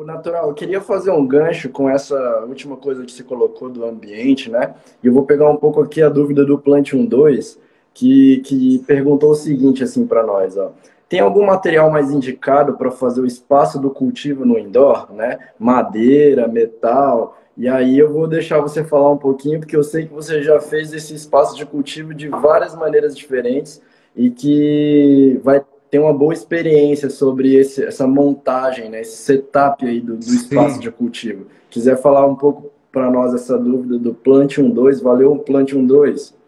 O natural, eu queria fazer um gancho com essa última coisa que você colocou do ambiente, né? E eu vou pegar um pouco aqui a dúvida do Plant 12, que, que perguntou o seguinte assim para nós, ó. Tem algum material mais indicado para fazer o espaço do cultivo no indoor, né? Madeira, metal. E aí eu vou deixar você falar um pouquinho, porque eu sei que você já fez esse espaço de cultivo de várias maneiras diferentes e que vai ter uma boa experiência sobre esse, essa montagem, né? Esse setup aí do, do espaço de cultivo. Quiser falar um pouco para nós essa dúvida do Plant 12, valeu Plant 12?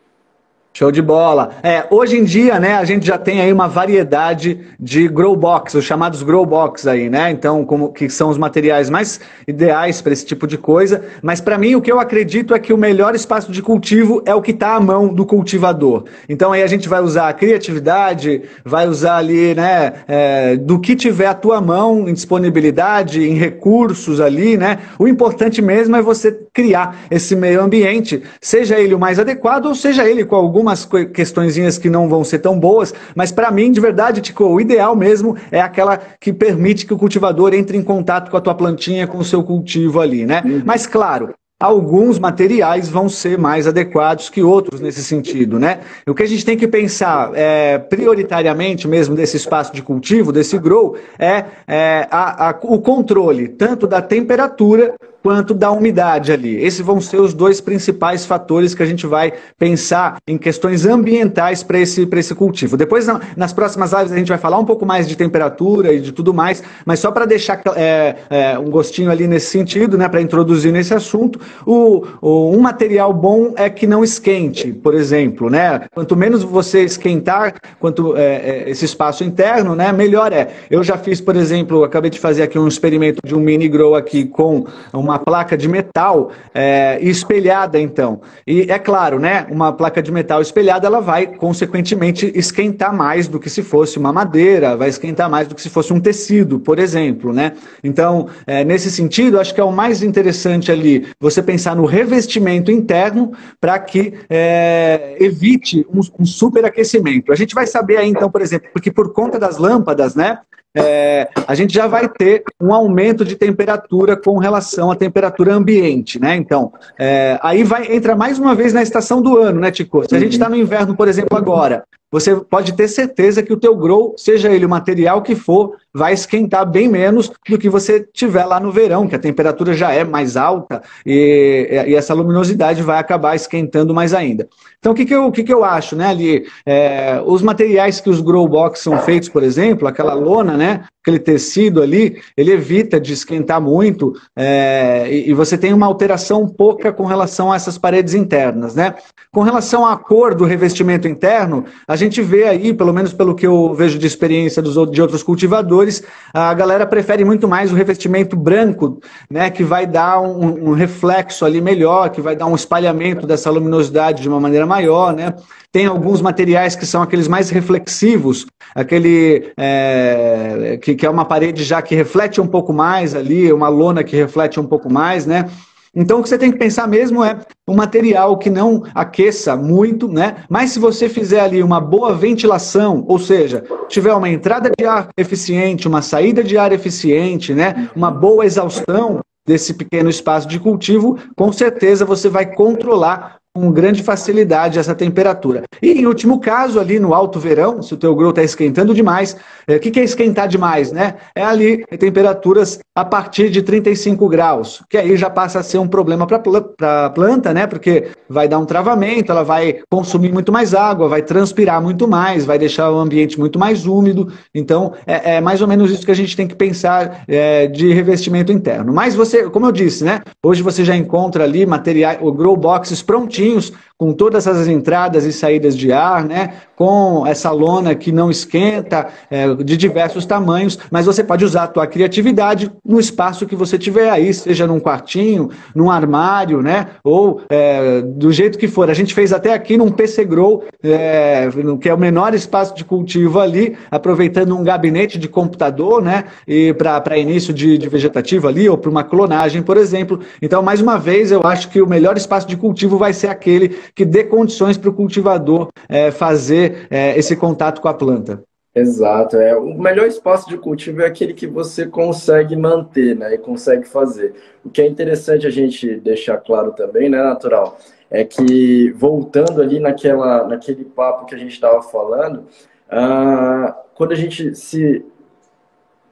Show de bola. É, hoje em dia, né, a gente já tem aí uma variedade de grow box, os chamados grow box aí, né? Então, como que são os materiais mais ideais para esse tipo de coisa. Mas para mim, o que eu acredito é que o melhor espaço de cultivo é o que está à mão do cultivador. Então, aí a gente vai usar a criatividade, vai usar ali, né, é, do que tiver à tua mão, em disponibilidade, em recursos ali, né? O importante mesmo é você criar esse meio ambiente, seja ele o mais adequado ou seja ele com algum algumas questõezinhas que não vão ser tão boas, mas para mim, de verdade, Tico, o ideal mesmo é aquela que permite que o cultivador entre em contato com a tua plantinha, com o seu cultivo ali, né? Uhum. Mas claro, alguns materiais vão ser mais adequados que outros nesse sentido, né? O que a gente tem que pensar é, prioritariamente mesmo desse espaço de cultivo, desse grow, é, é a, a, o controle tanto da temperatura quanto da umidade ali. Esses vão ser os dois principais fatores que a gente vai pensar em questões ambientais para esse, esse cultivo. Depois, nas próximas lives, a gente vai falar um pouco mais de temperatura e de tudo mais, mas só para deixar é, é, um gostinho ali nesse sentido, né, para introduzir nesse assunto, o, o, um material bom é que não esquente, por exemplo. Né? Quanto menos você esquentar, quanto é, é esse espaço interno, né, melhor é. Eu já fiz, por exemplo, acabei de fazer aqui um experimento de um mini grow aqui com uma uma placa de metal é, espelhada, então. E é claro, né? Uma placa de metal espelhada, ela vai, consequentemente, esquentar mais do que se fosse uma madeira, vai esquentar mais do que se fosse um tecido, por exemplo, né? Então, é, nesse sentido, acho que é o mais interessante ali você pensar no revestimento interno para que é, evite um, um superaquecimento. A gente vai saber aí, então, por exemplo, porque por conta das lâmpadas, né? É, a gente já vai ter um aumento de temperatura com relação à temperatura ambiente, né? Então, é, aí vai entra mais uma vez na estação do ano, né, Tico? Se a gente está no inverno, por exemplo, agora, você pode ter certeza que o teu grow, seja ele o material que for, vai esquentar bem menos do que você tiver lá no verão, que a temperatura já é mais alta e, e essa luminosidade vai acabar esquentando mais ainda. Então, o que, que, eu, o que, que eu acho, né, ali? É, os materiais que os grow box são feitos, por exemplo, aquela lona, né, aquele tecido ali, ele evita de esquentar muito é, e, e, você tem uma alteração pouca com relação a essas paredes internas, né? Com relação à cor do revestimento interno, a gente vê aí, pelo menos pelo que eu vejo de experiência dos, de outros cultivadores, a galera prefere muito mais o revestimento branco, né, que vai dar um, um reflexo ali melhor, que vai dar um espalhamento dessa luminosidade de uma maneira maior, né? Tem alguns materiais que são aqueles mais reflexivos, aquele é, que, que é uma parede já que reflete um pouco mais ali, uma lona que reflete um pouco mais, né? Então, o que você tem que pensar mesmo é um material que não aqueça muito, né? Mas se você fizer ali uma boa ventilação, ou seja, tiver uma entrada de ar eficiente, uma saída de ar eficiente, né? Uma boa exaustão desse pequeno espaço de cultivo, com certeza você vai controlar com grande facilidade essa temperatura. E em último caso, ali no alto verão, se o teu grow está esquentando demais, o é, que, que é esquentar demais, né? É ali temperaturas a partir de 35 graus, que aí já passa a ser um problema para a planta, né? Porque vai dar um travamento, ela vai consumir muito mais água, vai transpirar muito mais, vai deixar o ambiente muito mais úmido. Então, é, é mais ou menos isso que a gente tem que pensar é, de revestimento interno. Mas você, como eu disse, né? Hoje você já encontra ali materiais, o grow boxes prontinho certinhos, com todas essas entradas e saídas de ar, né? com essa lona que não esquenta, é, de diversos tamanhos, mas você pode usar a tua criatividade no espaço que você tiver aí, seja num quartinho, num armário, né? ou é, do jeito que for. A gente fez até aqui num PC Grow, é, que é o menor espaço de cultivo ali, aproveitando um gabinete de computador, né? e para início de, de vegetativo ali, ou para uma clonagem, por exemplo. Então, mais uma vez, eu acho que o melhor espaço de cultivo vai ser aquele que dê condições para o cultivador é, fazer é, esse contato com a planta. Exato, é o melhor espaço de cultivo é aquele que você consegue manter, né, e consegue fazer. O que é interessante a gente deixar claro também, né, natural, é que voltando ali naquela, naquele papo que a gente estava falando, ah, quando a gente se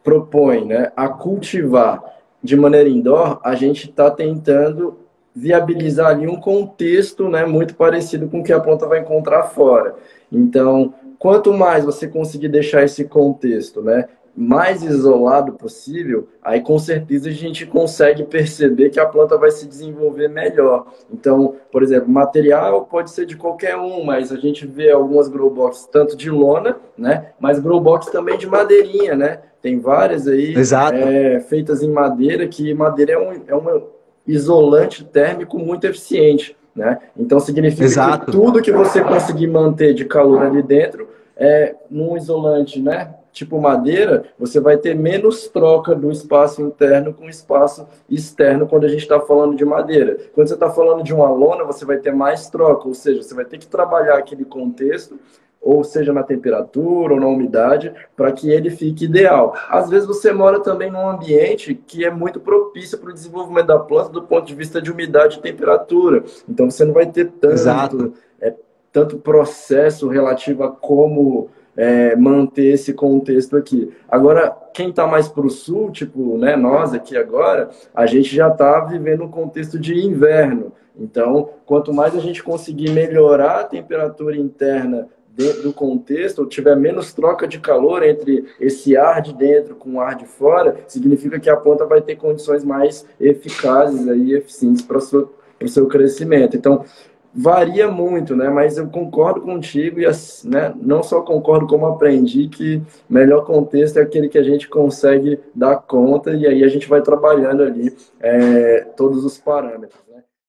propõe, né, a cultivar de maneira indoor, a gente está tentando viabilizar ali um contexto, né, muito parecido com o que a planta vai encontrar fora. Então, quanto mais você conseguir deixar esse contexto, né, mais isolado possível, aí com certeza a gente consegue perceber que a planta vai se desenvolver melhor. Então, por exemplo, material pode ser de qualquer um, mas a gente vê algumas grow boxes tanto de lona, né, mas grow box também de madeirinha, né? Tem várias aí é, feitas em madeira, que madeira é um, é um isolante térmico muito eficiente. Né? Então significa Exato. que tudo que você conseguir manter de calor ali dentro é num isolante, né? Tipo madeira, você vai ter menos troca do espaço interno com o espaço externo quando a gente está falando de madeira. Quando você está falando de uma lona, você vai ter mais troca, ou seja, você vai ter que trabalhar aquele contexto ou seja na temperatura ou na umidade, para que ele fique ideal. Às vezes você mora também num ambiente que é muito propício para o desenvolvimento da planta do ponto de vista de umidade e temperatura. Então você não vai ter tanto, é, tanto processo relativo a como é, manter esse contexto aqui. Agora, quem está mais para o sul, tipo né, nós aqui agora, a gente já está vivendo um contexto de inverno. Então, quanto mais a gente conseguir melhorar a temperatura interna dentro do contexto, ou tiver menos troca de calor entre esse ar de dentro com o ar de fora, significa que a planta vai ter condições mais eficazes e eficientes para o seu, crescimento. Então, varia muito, né? Mas eu concordo contigo e né, não só concordo como aprendi que melhor contexto é aquele que a gente consegue dar conta e aí a gente vai trabalhando ali é, todos os parâmetros. Né?